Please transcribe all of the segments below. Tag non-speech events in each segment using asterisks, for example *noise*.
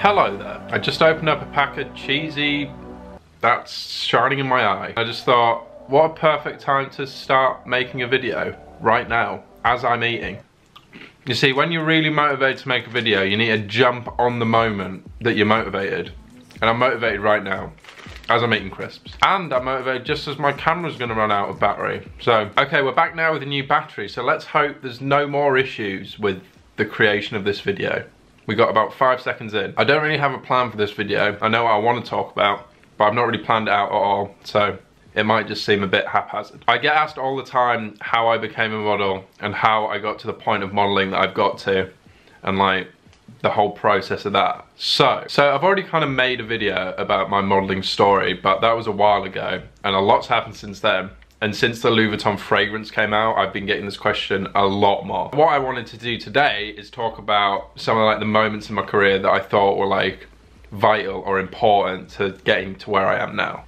Hello there. I just opened up a pack of cheesy that's shining in my eye. I just thought, what a perfect time to start making a video right now as I'm eating. You see, when you're really motivated to make a video, you need to jump on the moment that you're motivated. And I'm motivated right now as I'm eating crisps. And I'm motivated just as my camera's gonna run out of battery. So, okay, we're back now with a new battery. So let's hope there's no more issues with the creation of this video. We got about five seconds in. I don't really have a plan for this video. I know what I want to talk about, but I've not really planned it out at all. So it might just seem a bit haphazard. I get asked all the time how I became a model and how I got to the point of modeling that I've got to and like the whole process of that. So, so I've already kind of made a video about my modeling story, but that was a while ago and a lot's happened since then. And since the Louis Vuitton fragrance came out, I've been getting this question a lot more. What I wanted to do today is talk about some of like the moments in my career that I thought were like vital or important to getting to where I am now.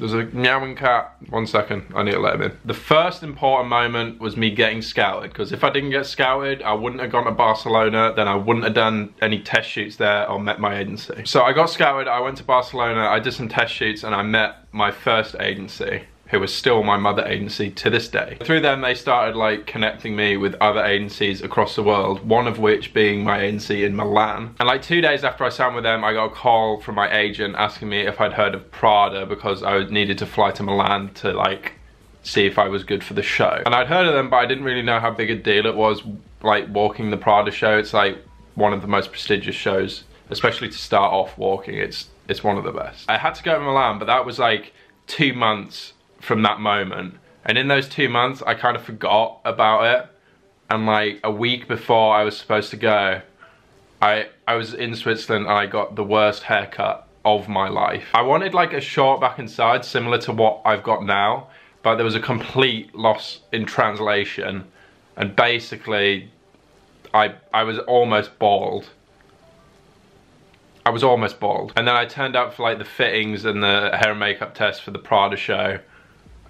There's a meowing cat. One second, I need to let him in. The first important moment was me getting scouted, because if I didn't get scouted, I wouldn't have gone to Barcelona, then I wouldn't have done any test shoots there or met my agency. So I got scouted, I went to Barcelona, I did some test shoots, and I met my first agency who was still my mother agency to this day. Through them, they started like connecting me with other agencies across the world, one of which being my agency in Milan. And like two days after I signed with them, I got a call from my agent asking me if I'd heard of Prada because I needed to fly to Milan to like see if I was good for the show. And I'd heard of them, but I didn't really know how big a deal it was, like walking the Prada show. It's like one of the most prestigious shows, especially to start off walking. It's it's one of the best. I had to go to Milan, but that was like two months from that moment. And in those two months, I kind of forgot about it. And like a week before I was supposed to go, I, I was in Switzerland and I got the worst haircut of my life. I wanted like a short back and side similar to what I've got now, but there was a complete loss in translation. And basically, I, I was almost bald. I was almost bald. And then I turned up for like the fittings and the hair and makeup test for the Prada show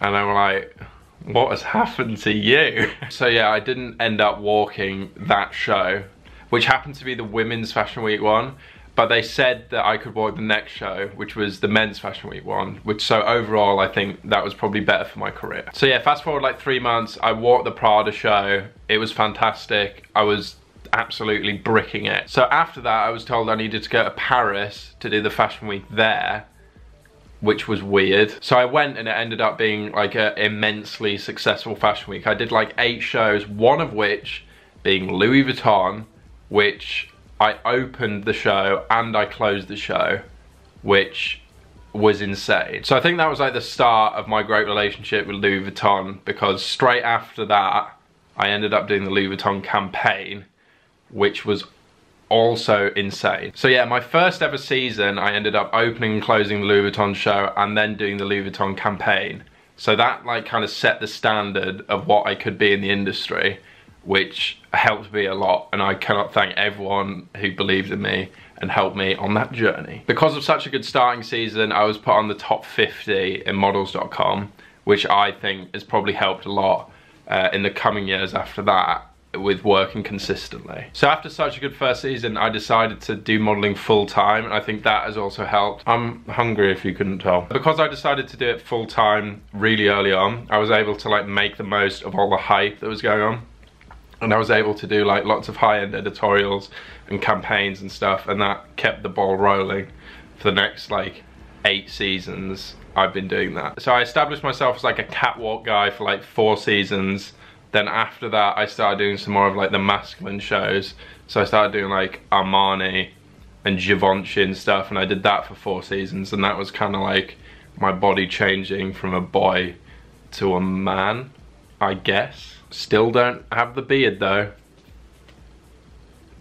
and I'm like, what has happened to you? so yeah, I didn't end up walking that show, which happened to be the Women's Fashion Week one, but they said that I could walk the next show, which was the Men's Fashion Week one, which so overall I think that was probably better for my career. So yeah, fast forward like three months, I walked the Prada show, it was fantastic, I was absolutely bricking it. So after that, I was told I needed to go to Paris to do the Fashion Week there, which was weird. So I went and it ended up being like an immensely successful fashion week. I did like eight shows, one of which being Louis Vuitton, which I opened the show and I closed the show, which was insane. So I think that was like the start of my great relationship with Louis Vuitton because straight after that, I ended up doing the Louis Vuitton campaign, which was also insane. So yeah, my first ever season, I ended up opening and closing the Louis Vuitton show and then doing the Louis Vuitton campaign. So that like kind of set the standard of what I could be in the industry, which helped me a lot. And I cannot thank everyone who believed in me and helped me on that journey. Because of such a good starting season, I was put on the top 50 in models.com, which I think has probably helped a lot uh, in the coming years after that with working consistently. So after such a good first season, I decided to do modeling full time and I think that has also helped. I'm hungry if you couldn't tell. Because I decided to do it full time really early on, I was able to like make the most of all the hype that was going on. And I was able to do like lots of high-end editorials and campaigns and stuff and that kept the ball rolling for the next like eight seasons I've been doing that. So I established myself as like a catwalk guy for like four seasons then after that, I started doing some more of like the masculine shows. So I started doing like Armani and Givenchy and stuff. And I did that for four seasons. And that was kind of like my body changing from a boy to a man, I guess. Still don't have the beard though.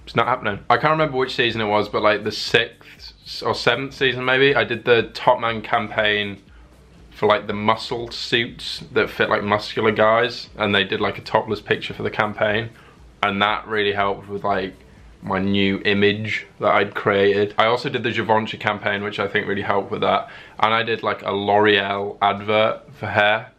It's not happening. I can't remember which season it was, but like the sixth or seventh season maybe, I did the Top Man campaign for like the muscle suits that fit like muscular guys and they did like a topless picture for the campaign and that really helped with like my new image that I'd created. I also did the Givenchy campaign which I think really helped with that and I did like a L'Oreal advert for hair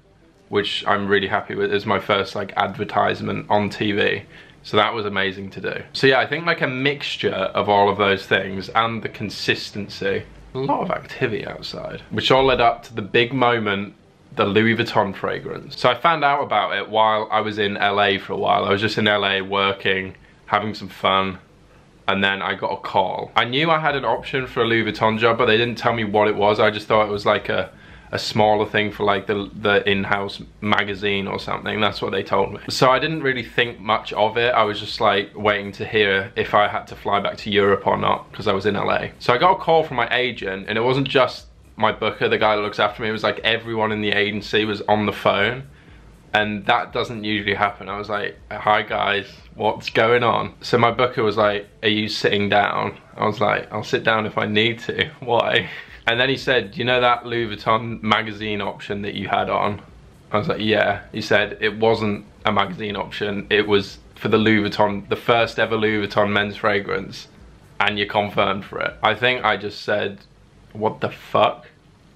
which I'm really happy with. It's my first like advertisement on TV So that was amazing to do. So yeah, I think like a mixture of all of those things and the consistency. A lot of activity outside, which all led up to the big moment the Louis Vuitton fragrance. So I found out about it while I was in LA for a while. I was just in LA working, having some fun, and then I got a call. I knew I had an option for a Louis Vuitton job, but they didn't tell me what it was. I just thought it was like a, a smaller thing for like the, the in-house magazine or something. That's what they told me. So I didn't really think much of it. I was just like waiting to hear if I had to fly back to Europe or not because I was in LA. So I got a call from my agent and it wasn't just my booker, the guy that looks after me. It was like everyone in the agency was on the phone and that doesn't usually happen. I was like, hi guys, what's going on? So my booker was like, are you sitting down? I was like, I'll sit down if I need to, why? And then he said, you know that Louis Vuitton magazine option that you had on? I was like, yeah. He said, it wasn't a magazine option, it was for the Louis Vuitton, the first ever Louis Vuitton men's fragrance, and you're confirmed for it. I think I just said, what the fuck?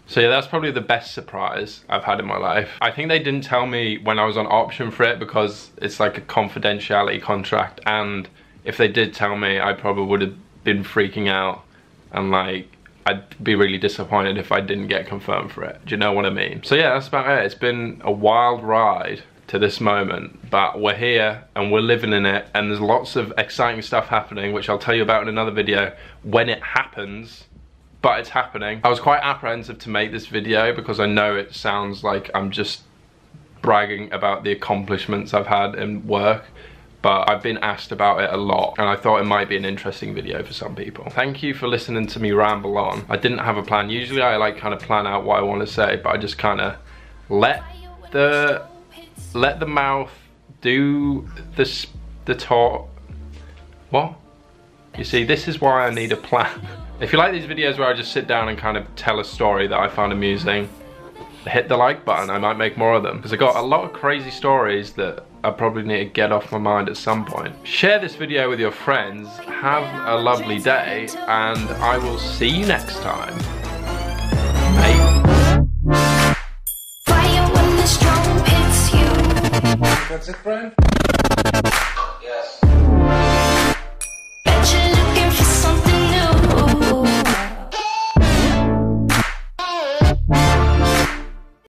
So yeah, that's probably the best surprise I've had in my life. I think they didn't tell me when I was on option for it because it's like a confidentiality contract and if they did tell me, I probably would have been freaking out and like I'd be really disappointed if I didn't get confirmed for it. Do you know what I mean? So yeah, that's about it. It's been a wild ride to this moment, but we're here and we're living in it and there's lots of exciting stuff happening, which I'll tell you about in another video when it happens but it's happening. I was quite apprehensive to make this video because I know it sounds like I'm just bragging about the accomplishments I've had in work but I've been asked about it a lot and I thought it might be an interesting video for some people. Thank you for listening to me ramble on. I didn't have a plan. Usually I like kind of plan out what I want to say but I just kind of let the let the mouth do the the talk. What? You see, this is why I need a plan. *laughs* If you like these videos where I just sit down and kind of tell a story that I found amusing, hit the like button, I might make more of them. Because I got a lot of crazy stories that I probably need to get off my mind at some point. Share this video with your friends, have a lovely day, and I will see you next time. That's it, Brian? Yes.